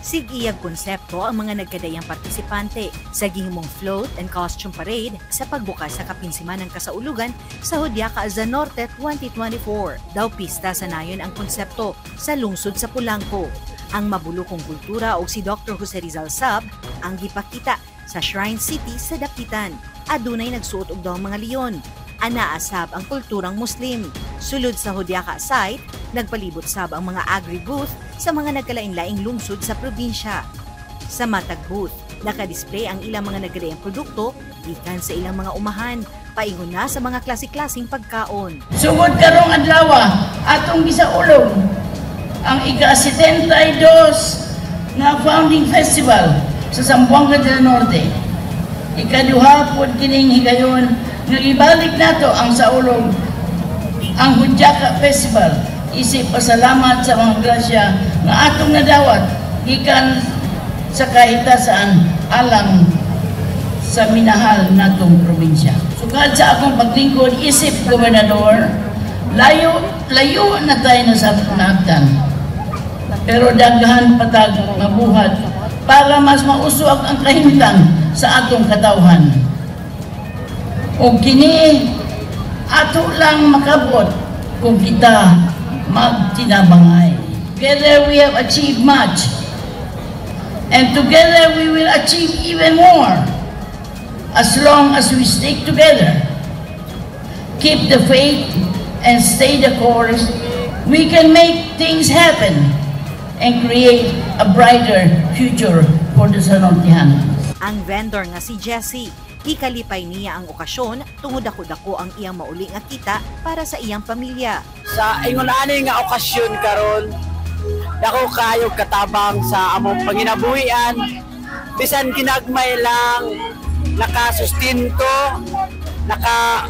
Sigiyag konsepto ang mga nagkadayang partisipante sa gihimong float and costume parade sa pagbukas sa kapinsiman ng kasaulugan sa Hudyaka Azan Norte 2024. Daw pista sa nayon ang konsepto sa lungsod sa Pulangko. Ang mabulukong kultura o si Dr. Jose Rizal Sab ang gipakita sa Shrine City sa Dapitan. Adunay nagsuot og daw mga leon. Anaasab ang kulturang Muslim. Sulod sa Hudyaka site, nagpalibot sab ang mga agri-booth sa mga nagkalain-laing lungsod sa probinsya. Sa Matag Booth, nakadisplay ang ilang mga nagkalaing produkto gikan sa ilang mga umahan, paingon na sa mga klase-klaseng pagkaon. Sugod karong adlaw atong gisaulog ang ika-72 na founding festival sa Zamboanga del Norte. Ikaduha pod kining higayon nga ibalik nato ang saulog ang Hudyaka Festival isip pasalamat sa mga grasya nga atong nadawat gikan sa kahitasan alang sa minahal natong probinsya. Sukad sa akong paglingkod isip gobernador, layo layo na tayo na sa nagtan. Pero daghan patag nga buhat para mas mausog ang kahimtang sa atong katawhan. O kini ato lang makabot kung kita magtinabangay. Together we have achieved much. And together we will achieve even more as long as we stick together. Keep the faith and stay the course. We can make things happen and create a brighter future for the Sanontianos. Ang vendor nga si Jessie, ikalipay niya ang okasyon tungod ako-dako ang iyang mauli nga kita para sa iyang pamilya. sa ingon ani nga okasyon karon dako kayo katabang sa among panginabuhian bisan ginagmay lang nakasustinto naka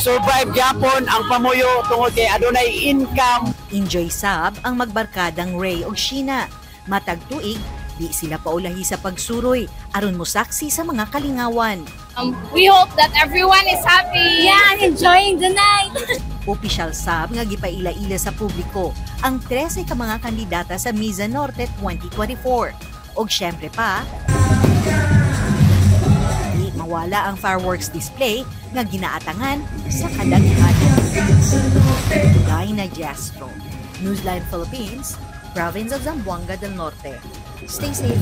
survive gyapon ang pamuyo tungod kay adunay income Enjoy sab ang magbarkadang Ray ug Sheena. Matag tuig, di sila paulahi sa pagsuroy aron mosaksi sa mga kalingawan. Um, we hope that everyone is happy. Yeah, and enjoying the night. Opisyal sab nga gipaila-ila sa publiko ang 13 ka mga kandidata sa Miza Norte 2024. Og syempre pa, di mawala ang fireworks display nga ginaatangan sa kadaghan. Tugay na Jestro. Newsline Philippines, Province of Zamboanga del Norte. Stay safe.